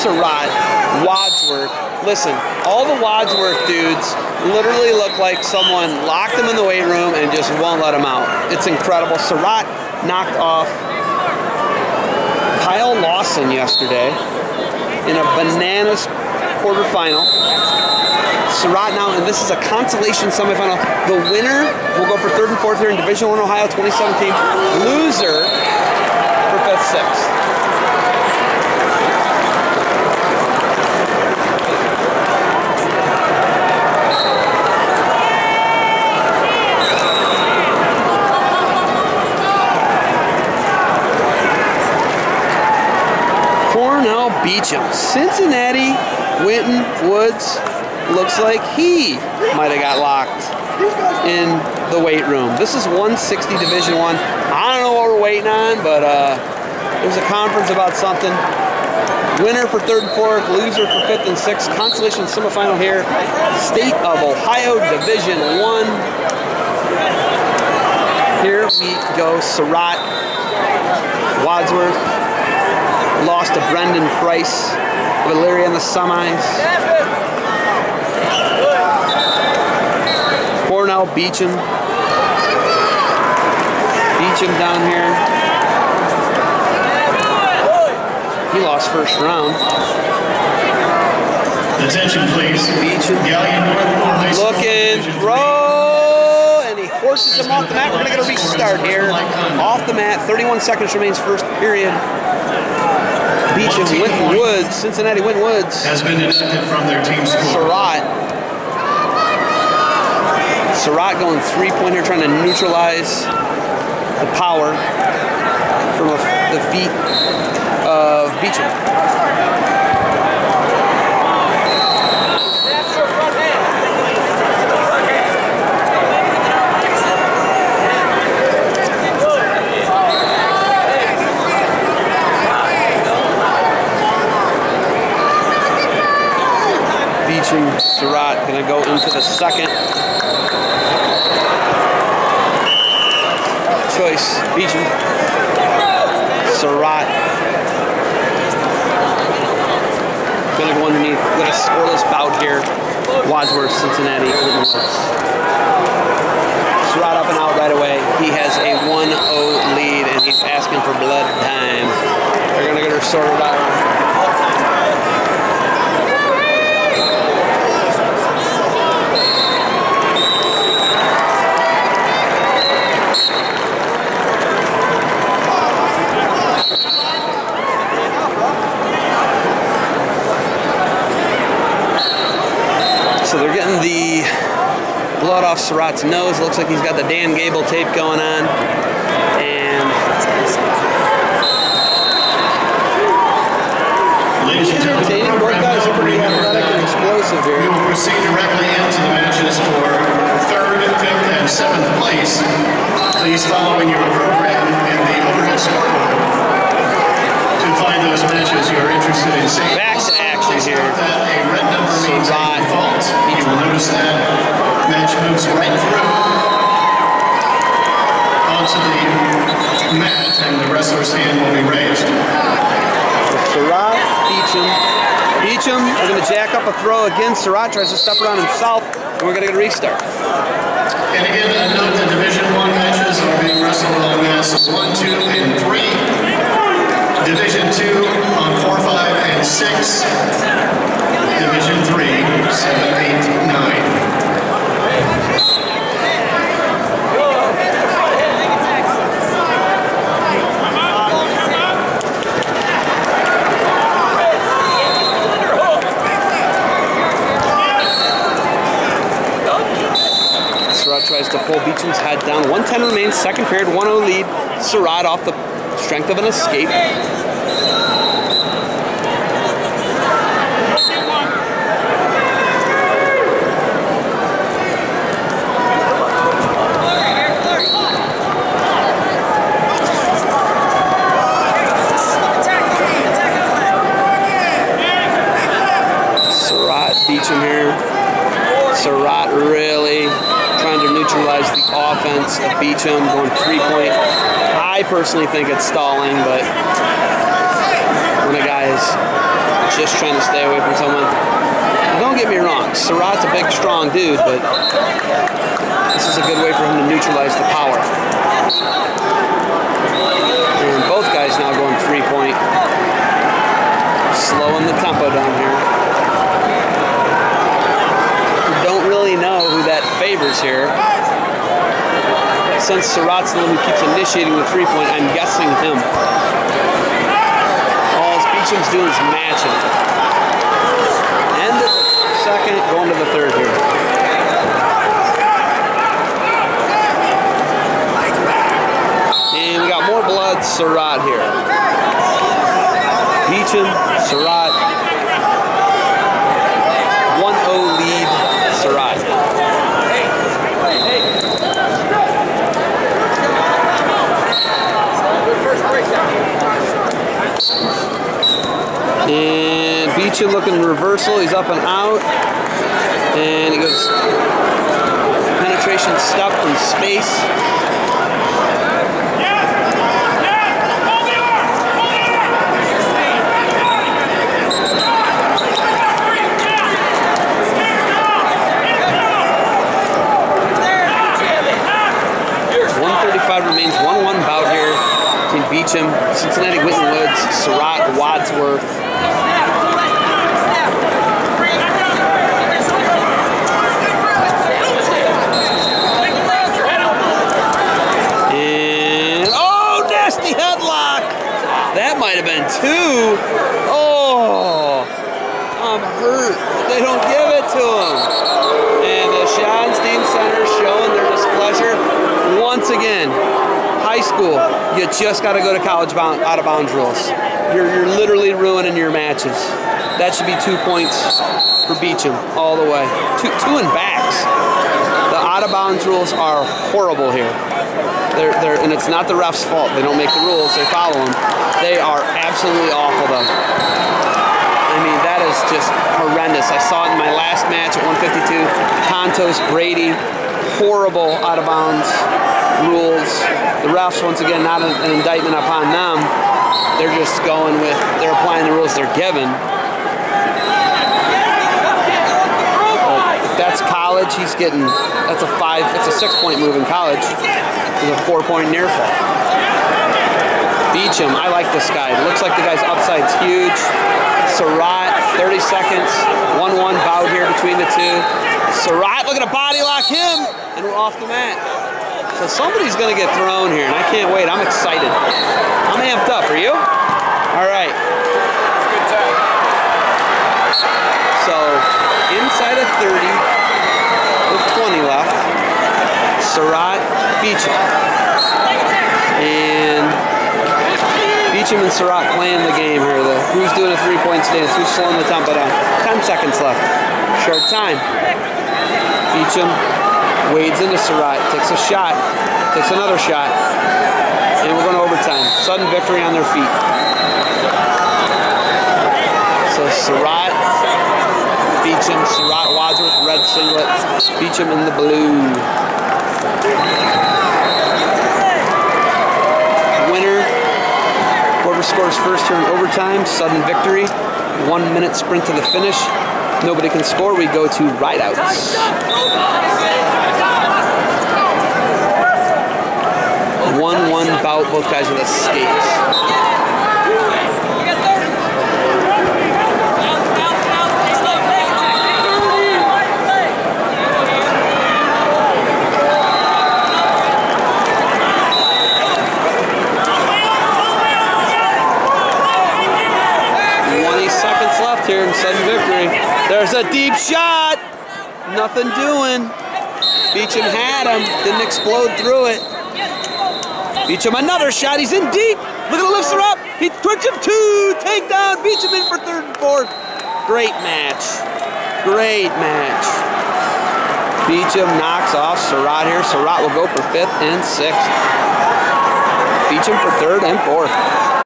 Surratt, Wadsworth. Listen, all the Wadsworth dudes literally look like someone locked them in the weight room and just won't let them out. It's incredible. Surratt knocked off Kyle Lawson yesterday in a bananas quarterfinal. Surratt now, and this is a consolation semifinal. The winner will go for third and fourth here in Division One Ohio 2017. Loser for fifth, sixth. Beecham. Cincinnati, Winton, Woods. Looks like he might have got locked in the weight room. This is 160 Division One. I. don't know what we're waiting on, but uh, there's a conference about something. Winner for third and fourth, loser for fifth and sixth. Consolation semifinal here. State of Ohio Division One. Here we go. Surratt, Wadsworth, lost to Brendan Price of Elyria in the semis. Cornell Beecham. Beecham down here. He lost first round. Attention, please. Beecham. Looking, throw, and he forces him off the mat. We're going to get a restart here. Off the mat, 31 seconds remains first period. Beecham, Winton Woods, Cincinnati Winton Woods. Has been deducted from their team score. Surratt. Surratt going three point here, trying to neutralize the power from the feet of. Beecham, Surratt gonna the second. Choice, Beecham. Surratt. Gonna go underneath. Gonna scoreless bout here. Wadsworth, Cincinnati, Winton Surratt up and out right away. He has a 1-0 lead and he's asking for blood time. They're gonna get her sorted out. So they're getting the blood off Surratt's nose. Looks like he's got the Dan Gable tape going on. And Ladies and gentlemen. Both guys are pretty athletic and explosive We here. will proceed directly into the matches for third, fifth, and seventh place. Please follow in your program in the overhead scoreboard to find those matches you are interested in seeing. as the uh, match moves right through onto the mat and the wrestler's hand will be raised. Surratt, Beecham. Beecham is going to jack up a throw again. Surratt tries to step around himself, and we're going to get a restart. And again, I note that Division One matches are being wrestled on mass 1, 2, and 3. Division 2 on 4, 5, and 6. Division 3, 7, 8, to pull Beecham's head down. 110 remains, second period, 1-0 lead. Surratt off the strength of an escape. Surratt Beecham here. Surratt really trying to neutralize the offense of Beecham going three point. I personally think it's stalling, but when a guy is just trying to stay away from someone. Don't get me wrong, Surratt's a big, strong dude, but this is a good way for him to neutralize the power. And both guys now going three-point. Slowing the tempo down here. Don't really know who that favors here. Since Surratt's the one who keeps initiating the three-point, I'm guessing him. All Beecham's doing is matching. End of the second, going to the third here. And we got more blood, Surratt here. Beacham, Surratt. 1-0 lead, Surratt. Beecham looking reversal. He's up and out. And he goes penetration step from space. Remains. One-one bout here between Beecham, Cincinnati, Winton Woods, Surratt, Wadsworth. And oh, nasty headlock! That might have been two. Oh, I'm hurt. They don't give it to him. And uh, the Schottenstein Center showing their displeasure once again. High school, you just got to go to college bound, out of bounds rules. You're, you're literally ruining your matches. That should be two points for Beecham all the way. Two, two and backs. The out of bounds rules are horrible here. They're, they're, and it's not the ref's fault. They don't make the rules, they follow them. They are absolutely awful, though. I mean, that is just horrendous. I saw it in my last match at 152. Contos, Brady, horrible out of bounds rules. The refs, once again, not an, an indictment upon them. They're just going with, they're applying the rules they're given. But that's college, he's getting, that's a five, that's a six point move in college. It's a four point near fall. Beecham, I like this guy. Looks like the guy's upside's huge. Surratt, 30 seconds. 1-1 bout here between the two. Surratt, at a body lock him, and we're off the mat. So somebody's gonna get thrown here, and I can't wait. I'm excited. I'm amped up. Are you? All right. Good time. So inside of 30 with 20 left. Surratt, Beecham. And Beecham and Surratt playing the game here. The, who's doing a three-point stance? Who's slowing the tempo down? 10 seconds left. Short time. Beecham wades into Surratt, takes a shot, takes another shot, and we're going to overtime. Sudden victory on their feet. So Surratt, Beecham, Surratt, Wadsworth, red singlet, Beecham in the blue. Winner, whoever scores first here in overtime, sudden victory, one minute sprint to the finish. Nobody can score, we go to rideouts. One one bout, both guys with escapes. Twenty seconds left here in sudden victory. There's a deep shot. Nothing doing. Beecham had him, didn't explode through it. Beecham another shot. He's in deep. Look at the lifts her up. He twitch him two. Takedown. Beecham in for third and fourth. Great match. Great match. Beecham knocks off Surratt here. Surratt will go for fifth and sixth. Beecham for third and fourth.